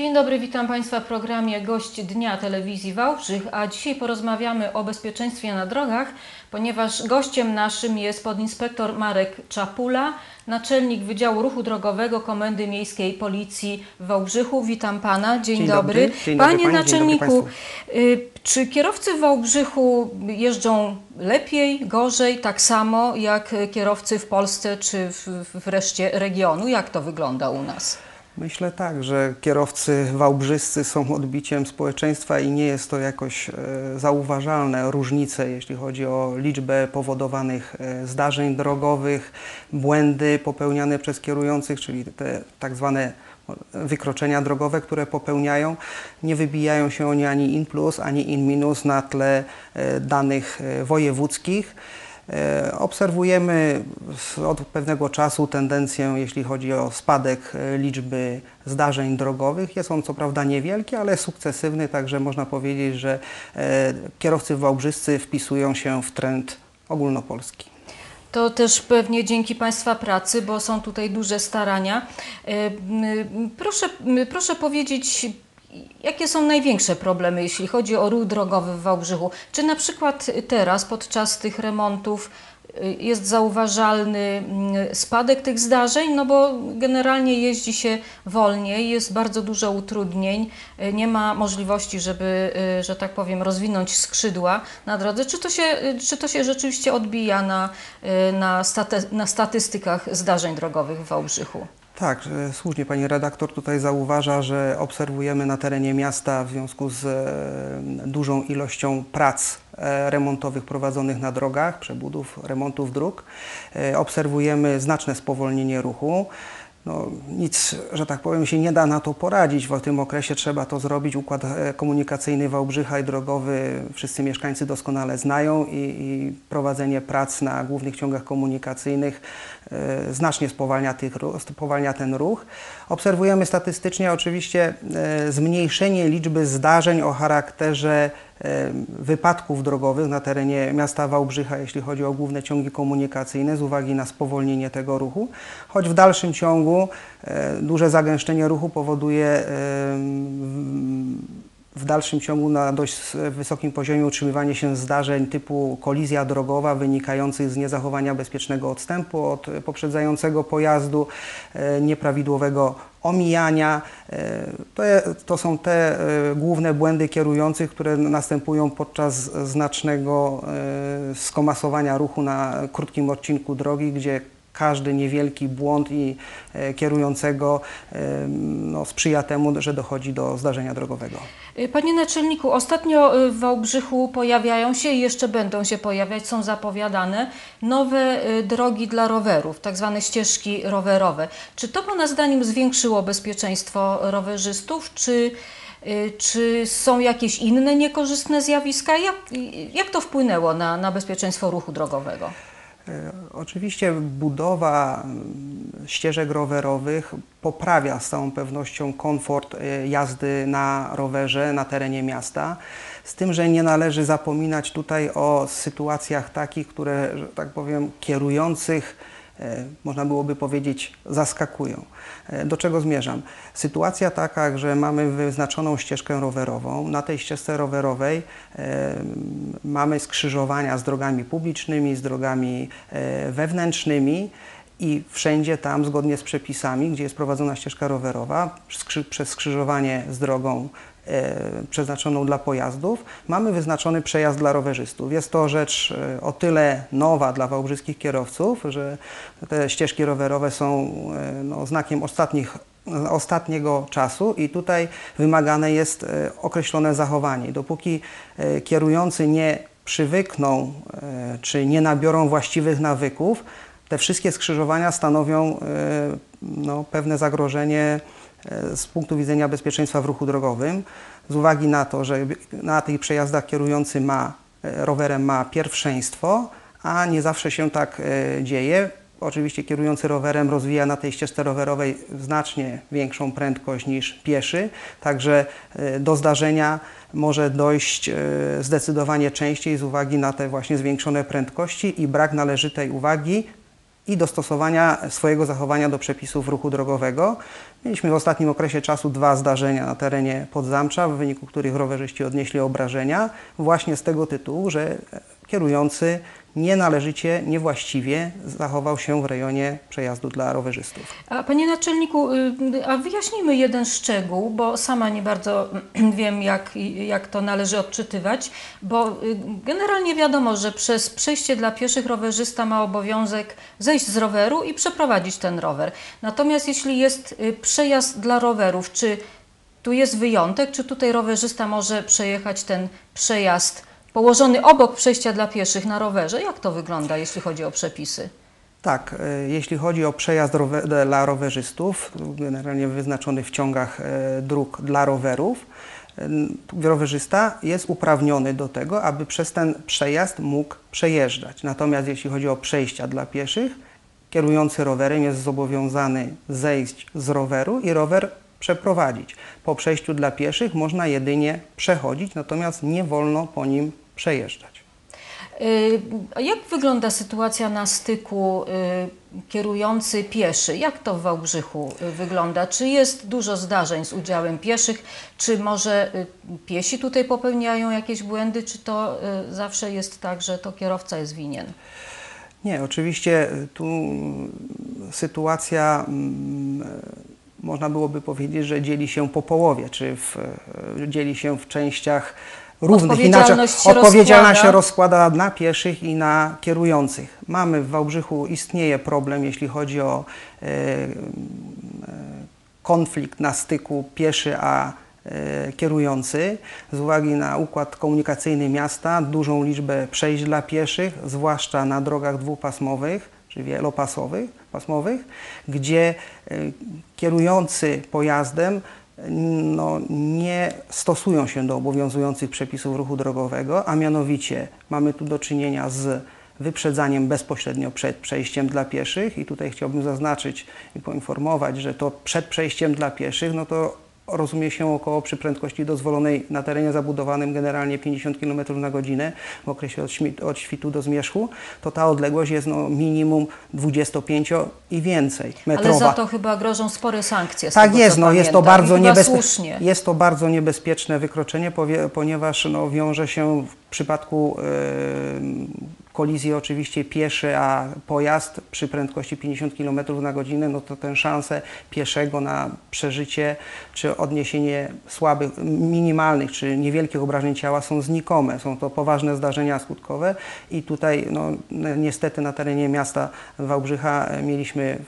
Dzień dobry, witam Państwa w programie Gość Dnia Telewizji Wałbrzych, a dzisiaj porozmawiamy o bezpieczeństwie na drogach, ponieważ gościem naszym jest podinspektor Marek Czapula, naczelnik Wydziału Ruchu Drogowego Komendy Miejskiej Policji w Wałbrzychu. Witam Pana, dzień, Dzień dobry. dobry. Dzień dobry Panie dobry naczelniku, państwu. y, czy kierowcy w Wałbrzychu jeżdżą lepiej, gorzej, tak samo jak kierowcy w Polsce czy w, w reszcie regionu? Jak to wygląda u nas? Myślę tak, że kierowcy wałbrzyscy są odbiciem społeczeństwa i nie jest to jakoś e, zauważalne różnice, jeśli chodzi o liczbę powodowanych e, zdarzeń drogowych, błędy popełniane przez kierujących, czyli te tak zwane wykroczenia drogowe, które popełniają. Nie wybijają się oni ani in plus, ani in minus na tle e, danych wojewódzkich. E, Obserwujemy od pewnego czasu tendencję, jeśli chodzi o spadek e, liczby zdarzeń drogowych. Jest on co prawda niewielki, ale sukcesywny, także można powiedzieć, że e, kierowcy wałbrzyscy wpisują się w trend ogólnopolski. To też pewnie dzięki Państwa pracy, bo są tutaj duże starania. Proszę, proszę powiedzieć, jakie są największe problemy, jeśli chodzi o ruch drogowy w Wałbrzychu? Czy na przykład teraz, podczas tych remontów, y, jest zauważalny mm, spadek tych zdarzeń? No bo generalnie jeździ się wolniej, jest bardzo dużo utrudnień, y, nie ma możliwości, żeby, y, że tak powiem, rozwinąć skrzydła na drodze. Czy to się, czy to się rzeczywiście odbija na, na, state, na statystykach zdarzeń drogowych w Wałbrzychu? Tak, słusznie pani redaktor tutaj zauważa, że obserwujemy na terenie miasta w związku z dużą ilością prac e, remontowych prowadzonych na drogach, przebudów, remontów dróg. E, Obserwujemy znaczne spowolnienie ruchu. No, nic, że tak powiem, się nie da na to poradzić. W tym okresie trzeba to zrobić. Układ e, komunikacyjny Wałbrzycha i drogowy wszyscy mieszkańcy doskonale znają i, i prowadzenie prac na głównych ciągach komunikacyjnych e, znacznie spowalnia, tych, spowalnia ten ruch. Obserwujemy statystycznie oczywiście e, zmniejszenie liczby zdarzeń o charakterze wypadków drogowych na terenie miasta Wałbrzycha, jeśli chodzi o główne ciągi komunikacyjne, z uwagi na spowolnienie tego ruchu, choć w dalszym ciągu e, duże zagęszczenie ruchu powoduje w- dalszym ciągu na dość wysokim poziomie utrzymywanie się zdarzeń typu kolizja drogowa wynikających z niezachowania bezpiecznego odstępu od poprzedzającego pojazdu, e, nieprawidłowego omijania. E, To, to są te e, główne błędy kierujących, które następują podczas znacznego skomasowania ruchu na krótkim odcinku drogi, gdzie każdy niewielki błąd i e, kierującego e, no, sprzyja temu, że dochodzi do zdarzenia drogowego. Y, Panie naczelniku, ostatnio w Wałbrzychu pojawiają się i jeszcze będą się pojawiać, są zapowiadane nowe drogi dla rowerów, tak zwane ścieżki rowerowe. Czy to Pana zdaniem zwiększyło bezpieczeństwo rowerzystów, czy, czy są jakieś inne niekorzystne zjawiska? Jak, jak to wpłynęło na, na bezpieczeństwo ruchu drogowego? E, Oczywiście budowa mm, ścieżek rowerowych poprawia z całą pewnością komfort e, jazdy na rowerze na terenie miasta. Z tym, że nie należy zapominać tutaj o sytuacjach takich, które, że tak powiem, kierujących można byłoby powiedzieć, zaskakują. E, Do czego zmierzam? Sytuacja taka, że mamy wyznaczoną ścieżkę rowerową. Na tej ścieżce rowerowej e, mamy skrzyżowania z drogami publicznymi, z drogami e, wewnętrznymi. I wszędzie tam, zgodnie z przepisami, gdzie jest prowadzona ścieżka rowerowa, skrzy- przez skrzyżowanie z drogą e, przeznaczoną dla pojazdów, mamy wyznaczony przejazd dla rowerzystów. Jest to rzecz e, o tyle nowa dla wałbrzyskich kierowców, że te ścieżki rowerowe są e, no, znakiem ostatnich, ostatniego czasu i tutaj wymagane jest e, określone zachowanie. Dopóki e, kierujący nie przywykną e, czy nie nabiorą właściwych nawyków, te wszystkie skrzyżowania stanowią e, no, pewne zagrożenie e, z punktu widzenia bezpieczeństwa w ruchu drogowym. Z uwagi na to, że na tych przejazdach kierujący ma, e, rowerem ma pierwszeństwo, a nie zawsze się tak e, dzieje. Oczywiście kierujący rowerem rozwija na tej ścieżce rowerowej znacznie większą prędkość niż pieszy, także e, do zdarzenia może dojść e, zdecydowanie częściej z uwagi na te właśnie zwiększone prędkości i brak należytej uwagi i dostosowania swojego zachowania do przepisów ruchu drogowego. Mieliśmy w ostatnim okresie czasu dwa zdarzenia na terenie Podzamcza, w wyniku których rowerzyści odnieśli obrażenia, właśnie z tego tytułu, że kierujący nienależycie, niewłaściwie zachował się w rejonie przejazdu dla rowerzystów. A panie naczelniku, y, a wyjaśnijmy jeden szczegół, bo sama nie bardzo wiem, jak, jak to należy odczytywać, bo y, generalnie wiadomo, że przez przejście dla pieszych rowerzysta ma obowiązek zejść z roweru i przeprowadzić ten rower. Natomiast jeśli jest y, przejazd dla rowerów, czy tu jest wyjątek, czy tutaj rowerzysta może przejechać ten przejazd położony obok przejścia dla pieszych na rowerze? Jak to wygląda, jeśli chodzi o przepisy? Tak, e, jeśli chodzi o przejazd rower, dla rowerzystów, generalnie wyznaczony w ciągach e, dróg dla rowerów, e, rowerzysta jest uprawniony do tego, aby przez ten przejazd mógł przejeżdżać. Natomiast jeśli chodzi o przejścia dla pieszych, kierujący rowerem jest zobowiązany zejść z roweru i rower przeprowadzić. Po przejściu dla pieszych można jedynie przechodzić, natomiast nie wolno po nim przejeżdżać. Y, a jak wygląda sytuacja na styku y, kierujący pieszy? Jak to w Wałbrzychu y, wygląda? Czy jest dużo zdarzeń z udziałem pieszych? Czy może piesi tutaj popełniają jakieś błędy? Czy to zawsze jest tak, że to kierowca jest winien? Nie, oczywiście tu sytuacja mm, można byłoby powiedzieć, że dzieli się po połowie, czy w, dzieli się w częściach równych. Odpowiedzialność Inaczej, się odpowiedzialność się rozkłada. rozkłada na pieszych i na kierujących. Mamy w Wałbrzychu, istnieje problem, jeśli chodzi o e, e, konflikt na styku pieszy a e, kierujący z uwagi na układ komunikacyjny miasta, dużą liczbę przejść dla pieszych, zwłaszcza na drogach dwupasmowych czy wielopasowych, pasmowych, gdzie e, kierujący pojazdem no, nie stosują się do obowiązujących przepisów ruchu drogowego, a mianowicie mamy tu do czynienia z wyprzedzaniem bezpośrednio przed przejściem dla pieszych. I tutaj chciałbym zaznaczyć i poinformować, że to przed przejściem dla pieszych, no to rozumie się około przy prędkości dozwolonej na terenie zabudowanym generalnie 50 km na godzinę w okresie od, śmi- od świtu do zmierzchu, to ta odległość jest no, minimum 25 i więcej metrowa. Ale za to chyba grożą spore sankcje. Tak tego, jest, no, jest, to bardzo I chyba niebezpie- słusznie. jest to bardzo niebezpieczne wykroczenie, powie- ponieważ no, wiąże się w przypadku e, kolizji oczywiście pieszy, a pojazd przy prędkości 50 km na godzinę, no to tę szansę pieszego na przeżycie czy odniesienie słabych, minimalnych czy niewielkich obrażeń ciała są znikome. Są to poważne zdarzenia skutkowe i tutaj no, niestety na terenie miasta Wałbrzycha e, mieliśmy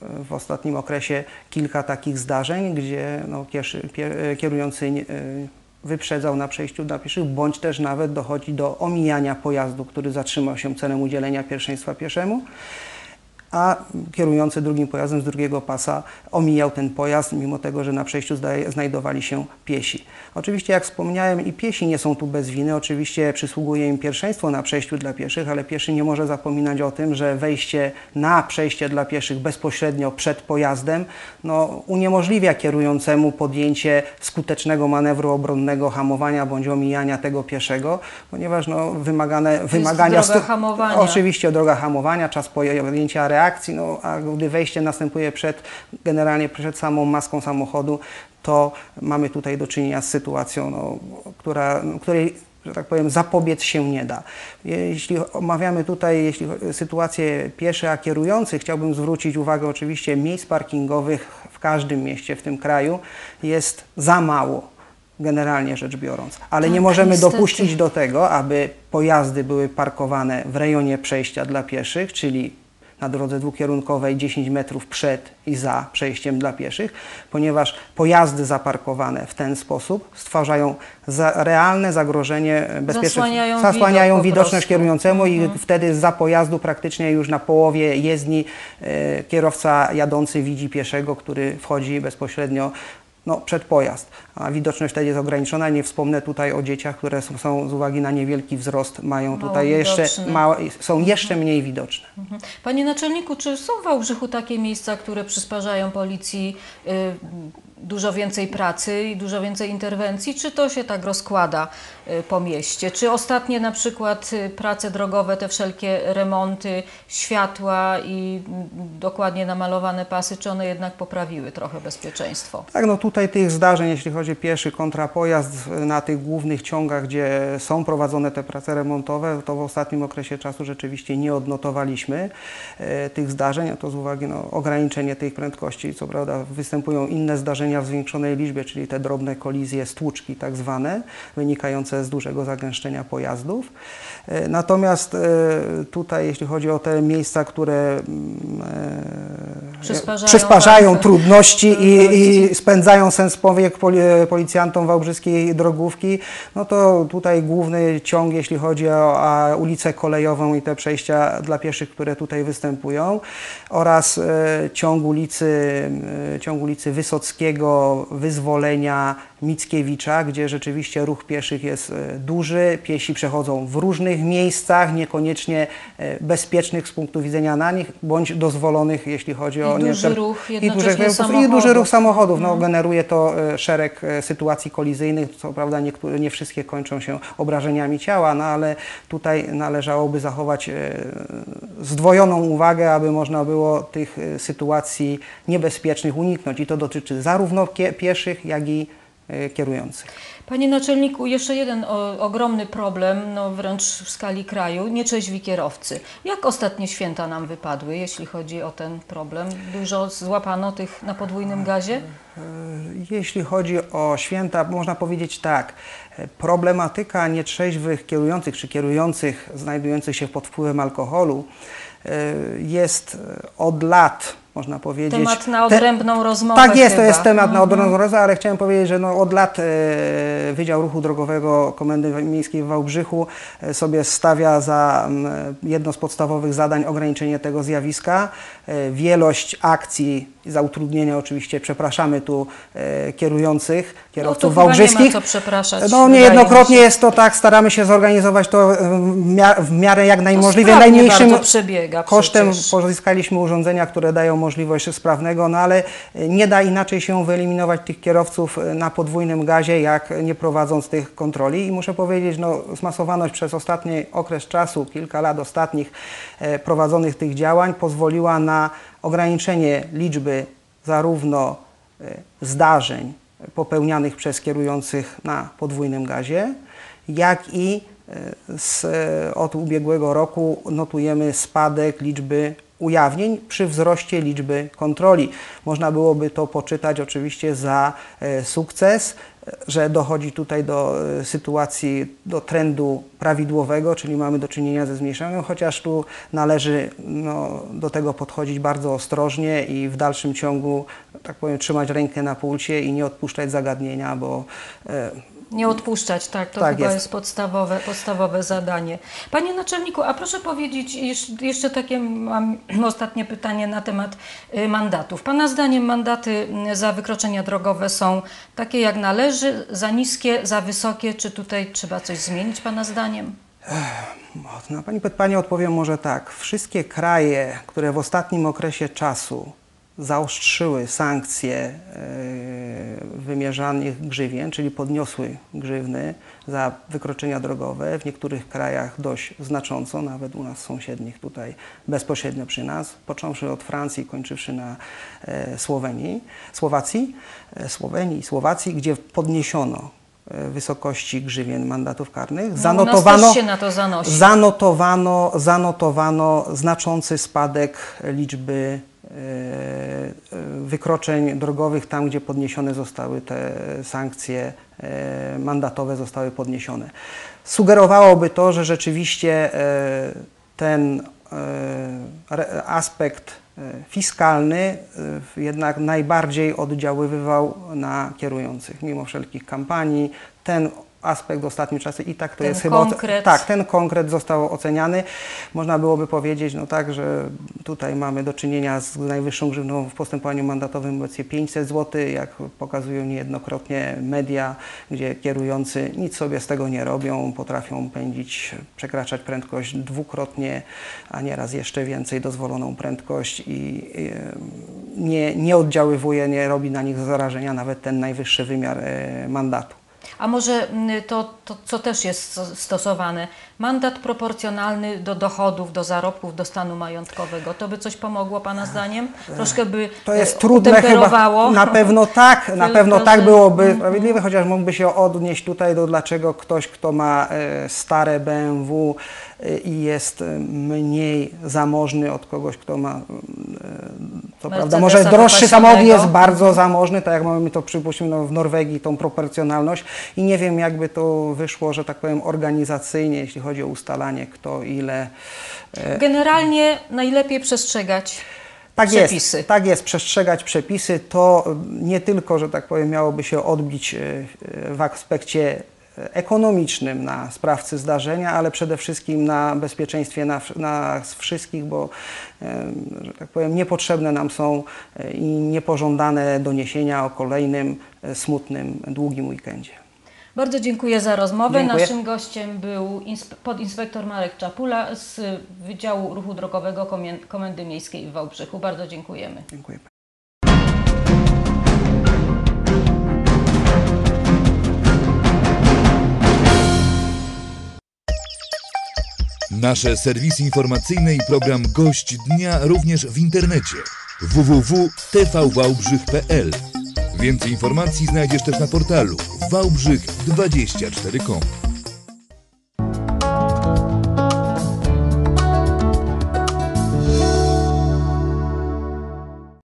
w- ostatnim okresie kilka takich zdarzeń, gdzie no, pie, kierujący e, wyprzedzał na przejściu dla pieszych, bądź też nawet dochodzi do omijania pojazdu, który zatrzymał się celem udzielenia pierwszeństwa pieszemu, a kierujący drugim pojazdem z drugiego pasa omijał ten pojazd, mimo tego, że na przejściu znajdowali się piesi. Oczywiście, jak wspomniałem, i piesi nie są tu bez winy. Oczywiście przysługuje im pierwszeństwo na przejściu dla pieszych, ale pieszy nie może zapominać o tym, że wejście na przejście dla pieszych bezpośrednio przed pojazdem no, uniemożliwia kierującemu podjęcie skutecznego manewru obronnego, hamowania bądź omijania tego pieszego, ponieważ no, wymagane, wymagania... droga hamowania. Oczywiście droga hamowania, czas podjęcia reakcji, no, a gdy wejście następuje przed, generalnie przed samą maską samochodu, to mamy tutaj do czynienia z sytuacją, no, która, której, że tak powiem, zapobiec się nie da. Jeśli omawiamy tutaj jeśli, sytuację pieszych, a kierujących, chciałbym zwrócić uwagę oczywiście miejsc parkingowych w każdym mieście w tym kraju jest za mało generalnie rzecz biorąc, ale nie Tak, możemy niestety. dopuścić do tego, aby pojazdy były parkowane w rejonie przejścia dla pieszych, czyli na drodze dwukierunkowej 10 metrów przed i za przejściem dla pieszych, ponieważ pojazdy zaparkowane w ten sposób stwarzają za realne zagrożenie bezpieczeństwa. Zasłaniają widok widoczność kierującemu i wtedy za pojazdu praktycznie już na połowie jezdni e, kierowca jadący widzi pieszego, który wchodzi bezpośrednio no, przed pojazd, a widoczność wtedy jest ograniczona. Nie wspomnę tutaj o dzieciach, które są, są z uwagi na niewielki wzrost, mają Mało tutaj jeszcze, małe, są jeszcze mniej widoczne. Mhm. Panie naczelniku, czy są w Wałbrzychu takie miejsca, które przysparzają policji y, dużo więcej pracy i dużo więcej interwencji, czy to się tak rozkłada po mieście? Czy ostatnie na przykład y, prace drogowe, te wszelkie remonty, światła i mm, dokładnie namalowane pasy, czy one jednak poprawiły trochę bezpieczeństwo? Tak, no tutaj tych zdarzeń, jeśli chodzi o pieszy kontra pojazd na tych głównych ciągach, gdzie są prowadzone te prace remontowe, to w ostatnim okresie czasu rzeczywiście nie odnotowaliśmy tych zdarzeń, a to z uwagi na ograniczenie tej prędkości. Co prawda występują inne zdarzenia w zwiększonej liczbie, czyli te drobne kolizje, stłuczki tak zwane, wynikające z dużego zagęszczenia pojazdów. E, Natomiast e, tutaj, jeśli chodzi o te miejsca, które mm, e, Przysparzają przysparzają trudności i, i spędzają sens powiek poli, policjantom wałbrzyskiej drogówki, no to tutaj główny ciąg, jeśli chodzi o ulicę kolejową i te przejścia dla pieszych, które tutaj występują oraz ciąg ulicy, ciąg ulicy Wysockiego, Wyzwolenia, Mickiewicza, gdzie rzeczywiście ruch pieszych jest e, duży, piesi przechodzą w różnych miejscach, niekoniecznie e, bezpiecznych z punktu widzenia na nich, bądź dozwolonych, jeśli chodzi o... I duży te- ruch i duży, I duży samochodów. ruch samochodów. No, generuje to e, szereg sytuacji kolizyjnych. Co prawda niektóre, nie wszystkie kończą się obrażeniami ciała, no ale tutaj należałoby zachować zdwojoną uwagę, aby można było tych sytuacji niebezpiecznych uniknąć. I to dotyczy zarówno pieszych, jak i kierujących. Panie naczelniku, jeszcze jeden o, ogromny problem, no wręcz w skali kraju, nieczeźwi kierowcy. Jak ostatnie święta nam wypadły, jeśli chodzi o ten problem? Dużo złapano tych na podwójnym gazie? E, Jeśli chodzi o święta, można powiedzieć tak. e, Problematyka nietrzeźwych kierujących czy kierujących znajdujących się pod wpływem alkoholu e, jest e, od lat, można powiedzieć. Temat na te- odrębną rozmowę Tak jest, chyba. to jest temat na Mhm. odrębną rozmowę, ale chciałem powiedzieć, że no od lat e, Wydział Ruchu Drogowego Komendy Miejskiej w Wałbrzychu e, sobie stawia za m, jedno z podstawowych zadań ograniczenie tego zjawiska. E, Wielość akcji, za utrudnienia oczywiście przepraszamy tu e, kierujących, No kierowców to chyba nie wałbrzyskich. ma co przepraszać. No niejednokrotnie jest to tak, staramy się zorganizować to e, w mia- w miarę jak najmożliwie sprawnie najmniejszym kosztem. przecież. Pozyskaliśmy urządzenia, które dają możliwość sprawnego, no ale e, nie da inaczej się wyeliminować tych kierowców e, na podwójnym gazie, jak nie prowadząc tych kontroli. I muszę powiedzieć, no zmasowaność przez ostatni okres czasu, kilka lat ostatnich e, prowadzonych tych działań pozwoliła na ograniczenie liczby zarówno e, zdarzeń popełnianych przez kierujących na podwójnym gazie, jak i e, z, e, od ubiegłego roku notujemy spadek liczby ujawnień przy wzroście liczby kontroli. Można byłoby to poczytać oczywiście za sukces, że dochodzi tutaj do e, sytuacji, do trendu prawidłowego, czyli mamy do czynienia ze zmniejszeniem, chociaż tu należy no, do tego podchodzić bardzo ostrożnie i w dalszym ciągu, tak powiem, trzymać rękę na pulsie i nie odpuszczać zagadnienia, bo e, Nie odpuszczać, tak, to Tak chyba jest. jest, podstawowe, podstawowe zadanie. Panie naczelniku, a proszę powiedzieć, jeszcze, takie mam ostatnie pytanie na temat y, mandatów. Pana zdaniem mandaty y, za wykroczenia drogowe są takie jak należy, za niskie, za wysokie, czy tutaj trzeba coś zmienić Pana zdaniem? Na Pani pytanie odpowiem może tak. Wszystkie kraje, które w ostatnim okresie czasu zaostrzyły sankcje e, wymierzanych grzywien, czyli podniosły grzywny za wykroczenia drogowe, w niektórych krajach dość znacząco, nawet u nas sąsiednich tutaj bezpośrednio przy nas, począwszy od Francji, kończywszy na e, Słowenii, Słowacji, e, Słowenii i Słowacji, gdzie podniesiono wysokości grzywien mandatów karnych. No, Zanotowano, zanotowano, zanotowano znaczący spadek liczby wykroczeń drogowych tam, gdzie podniesione zostały te sankcje e, mandatowe, zostały podniesione. Sugerowałoby to, że rzeczywiście e, ten e, aspekt e, fiskalny e, jednak najbardziej oddziaływywał na kierujących. Mimo wszelkich kampanii, ten aspekt ostatnim czasem i tak to Ten jest chyba... konkret. Tak, ten konkret został oceniany. Można byłoby powiedzieć, no tak, że tutaj mamy do czynienia z najwyższą grzywną w postępowaniu mandatowym obecnie 500 zł, jak pokazują niejednokrotnie media, gdzie kierujący nic sobie z tego nie robią, potrafią pędzić, przekraczać prędkość dwukrotnie, a nieraz jeszcze więcej dozwoloną prędkość i nie, nie oddziaływuje, nie robi na nich zarażenia nawet ten najwyższy wymiar e, mandatu. A może mm, to, to, co też jest sto- stosowane, mandat proporcjonalny do dochodów, do zarobków, do stanu majątkowego, to by coś pomogło Pana zdaniem? Troszkę by To jest e, trudne chyba. Na pewno tak, na Tylko, pewno tak że- byłoby sprawiedliwe, chociaż mógłby się odnieść tutaj do dlaczego ktoś, kto ma e, stare BMW e, i jest mniej zamożny od kogoś, kto ma co prawda może droższy samochód jest bardzo zamożny, tak jak mamy to przypuśćmy no, w Norwegii tą proporcjonalność i nie wiem jakby to wyszło, że tak powiem organizacyjnie, jeśli chodzi o ustalanie kto ile Generalnie najlepiej przestrzegać Tak przepisy. jest, tak jest, przestrzegać przepisy to nie tylko, że tak powiem, miałoby się odbić y, w aspekcie ekonomicznym na sprawcy zdarzenia, ale przede wszystkim na bezpieczeństwie nas na wszystkich, bo, że tak powiem, niepotrzebne nam są y, i niepożądane doniesienia o kolejnym smutnym, długim weekendzie. Bardzo dziękuję za rozmowę. Dziękuję. Naszym gościem był inspe- podinspektor Marek Czapula z Wydziału Ruchu Drogowego Komendy Miejskiej w Wałbrzychu. Bardzo dziękujemy. Dziękuję. Nasze serwisy informacyjne i program Gość Dnia również w internecie www.tvwałbrzych.pl Więcej informacji znajdziesz też na portalu wałbrzych24.com